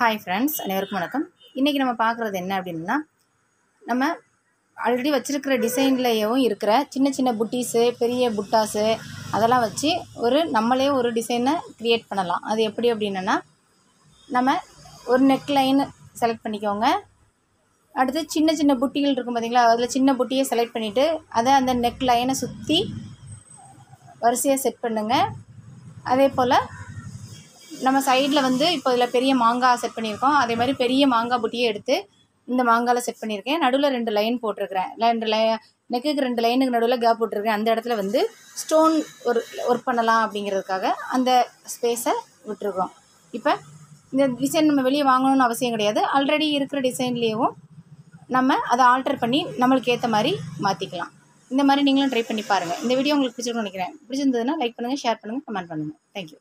Hi friends அனைவருக்கும் வணக்கம். இன்றைக்கி நம்ம பார்க்குறது என்ன அப்படின்னா நம்ம ஆல்ரெடி வச்சுருக்கிற டிசைன்லேயும் இருக்கிற சின்ன சின்ன புட்டீஸு பெரிய புட்டாஸு அதெல்லாம் வச்சு ஒரு நம்மளே ஒரு டிசைனை க்ரியேட் பண்ணலாம். அது எப்படி அப்படின்னா நம்ம ஒரு நெக்லைன் செலக்ட் பண்ணிக்கோங்க. அடுத்து சின்ன சின்ன புட்டிகள் இருக்கும் பார்த்தீங்களா அதில் சின்ன புட்டியை செலக்ட் பண்ணிவிட்டு அதை அந்த நெக் லைனை சுற்றி வரிசையாக செட் பண்ணுங்கள் அதே போல் நம்ம சைடில் வந்து இப்போ இதில் பெரிய மாங்காய் செட் பண்ணியிருக்கோம். அதே மாதிரி பெரிய மாங்காய் புட்டியை எடுத்து இந்த மாங்காயில் செட் பண்ணியிருக்கேன். நடுவில் ரெண்டு லைன் போட்டிருக்கிறேன். ரெண்டு லை நெக்குக்கு ரெண்டு லைனுக்கு நடுவில் கேப் போட்டிருக்கேன் அந்த இடத்துல வந்து ஸ்டோன் ஒரு ஒர்க் பண்ணலாம் அப்படிங்கிறதுக்காக அந்த ஸ்பேஸை விட்டுருக்கோம் இப்போ இந்த டிசைன் நம்ம வெளியே வாங்கணும்னு அவசியம் கிடையாது. ஆல்ரெடி இருக்கிற டிசைன்லேயும் நம்ம அதை ஆல்டர் பண்ணி நம்மளுக்கு ஏற்ற மாதிரி மாற்றிக்கலாம் இந்த மாதிரி நீங்களும் ட்ரை பண்ணி பாருங்கள் இந்த வீடியோ உங்களுக்கு பிடிச்சிருக்கும்னு நினைக்கிறேன். பிடிச்சிருந்ததுன்னா லைக் பண்ணுங்கள் ஷேர் பண்ணுங்கள் கமெண்ட் பண்ணுங்கள் தேங்க்யூ